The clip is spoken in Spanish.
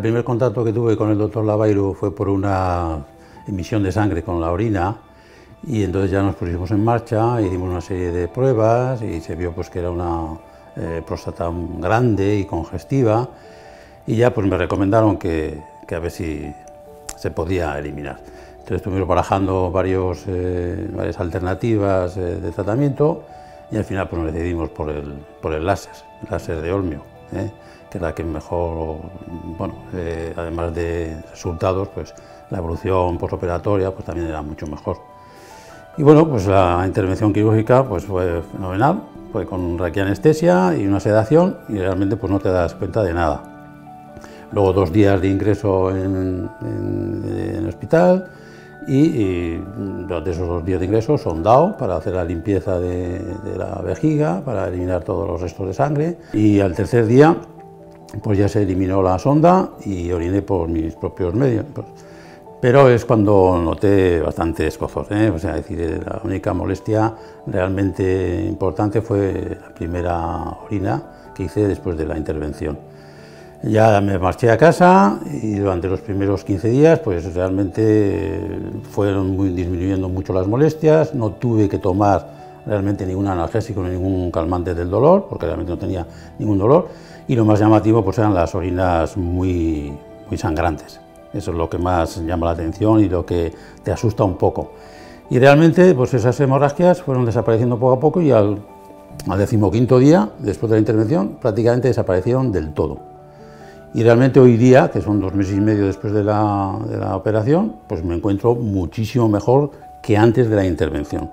primer contacto que tuve con el doctor Lavairo fue por una emisión de sangre con la orina y entonces ya nos pusimos en marcha, hicimos una serie de pruebas y se vio pues que era una eh, próstata grande y congestiva y ya pues me recomendaron que, a ver si se podía eliminar. Entonces estuvimos barajando varios, eh, varias alternativas eh, de tratamiento y al final pues nos decidimos por el, por el láser, el láser de Olmio, que es la que mejor, bueno, además de resultados, pues la evolución postoperatoria pues también era mucho mejor. Y bueno, pues la intervención quirúrgica pues fue fenomenal, fue con raquianestesia y una sedación y realmente pues no te das cuenta de nada. Luego dos días de ingreso en, el hospital y, durante esos dos días de ingreso sondado para hacer la limpieza de, de, la vejiga, para eliminar todos los restos de sangre y al tercer día pues ya se eliminó la sonda y oriné por mis propios medios. Pues, pero es cuando noté bastante escozor, ¿eh? o sea, decir, la única molestia realmente importante fue la primera orina que hice después de la intervención. Ya me marché a casa y durante los primeros 15 días pues realmente fueron muy, disminuyendo mucho las molestias, no tuve que tomar realmente ningún analgésico ni ningún calmante del dolor, porque realmente no tenía ningún dolor, y lo más llamativo pues eran las orinas muy, muy sangrantes. Eso es lo que más llama la atención y lo que te asusta un poco. Y realmente pues esas hemorragias fueron desapareciendo poco a poco y al, al decimoquinto día, después de la intervención, prácticamente desaparecieron del todo. Y realmente hoy día, que son dos meses y medio después de la, de la operación, pues me encuentro muchísimo mejor que antes de la intervención.